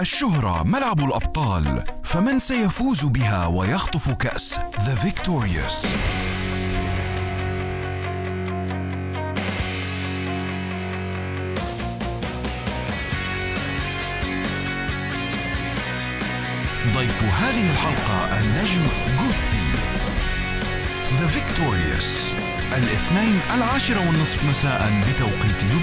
الشهرة ملعب الأبطال فمن سيفوز بها ويخطف كأس؟ The Victorious. ضيف هذه الحلقة النجم جوتي. The Victorious. الاثنين العاشرة والنصف مساء بتوقيت دبي